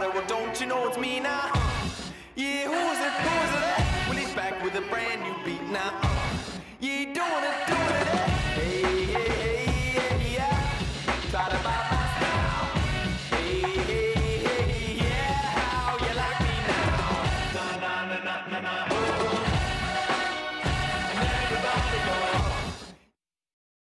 Well, don't you know it's me now? Uh, yeah, who is it? Who is it? Well, he's back with a brand new beat now. Uh, yeah, doing it, doing it. Hey, hey, hey, yeah. Try to buy my style. Hey, hey, hey, yeah. How you like me now? Na, na, na, na, na, na. And everybody go.